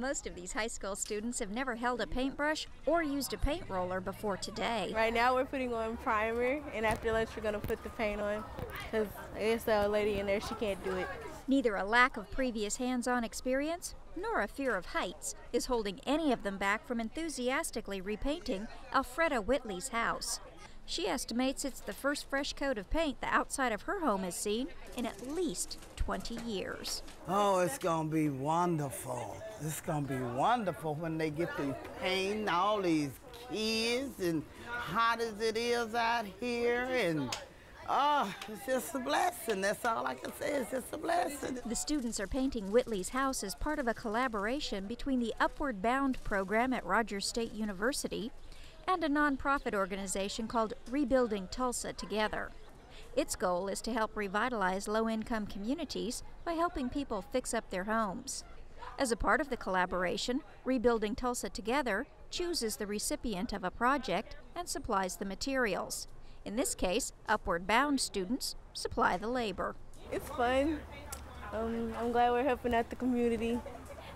Most of these high school students have never held a paintbrush or used a paint roller before today. Right now we're putting on primer, and after lunch we're going to put the paint on because there's a lady in there, she can't do it. Neither a lack of previous hands on experience nor a fear of heights is holding any of them back from enthusiastically repainting Alfretta Whitley's house. She estimates it's the first fresh coat of paint the outside of her home has seen in at least 20 years. Oh, it's going to be wonderful. It's going to be wonderful when they get to paint all these kids and hot as it is out here and Oh, it's just a blessing. That's all I can say. It's just a blessing. The students are painting Whitley's house as part of a collaboration between the Upward Bound program at Rogers State University and a nonprofit organization called Rebuilding Tulsa Together. Its goal is to help revitalize low income communities by helping people fix up their homes. As a part of the collaboration, Rebuilding Tulsa Together chooses the recipient of a project and supplies the materials. In this case, Upward Bound students supply the labor. It's fun. Um, I'm glad we're helping out the community.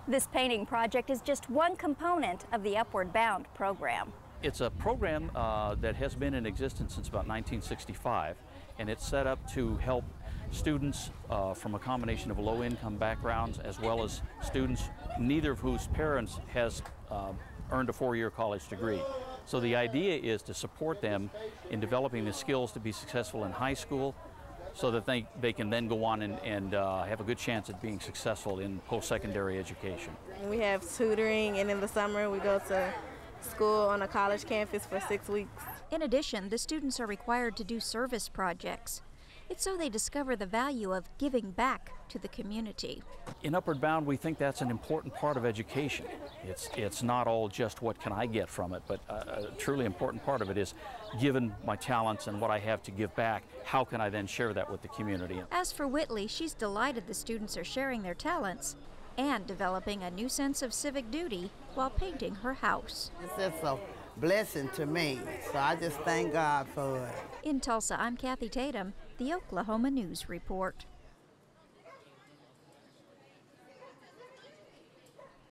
This painting project is just one component of the Upward Bound program. It's a program uh, that has been in existence since about 1965, and it's set up to help students uh, from a combination of low-income backgrounds as well as students, neither of whose parents has uh, earned a four-year college degree. So the idea is to support them in developing the skills to be successful in high school so that they, they can then go on and, and uh, have a good chance at being successful in post-secondary education. We have tutoring and in the summer we go to school on a college campus for six weeks. In addition, the students are required to do service projects. It's so they discover the value of giving back to the community. In Upward Bound, we think that's an important part of education. It's, it's not all just what can I get from it, but a, a truly important part of it is given my talents and what I have to give back, how can I then share that with the community? As for Whitley, she's delighted the students are sharing their talents and developing a new sense of civic duty while painting her house. It's just a blessing to me, so I just thank God for it. In Tulsa, I'm Cathy Tatom, the Oklahoma News Report.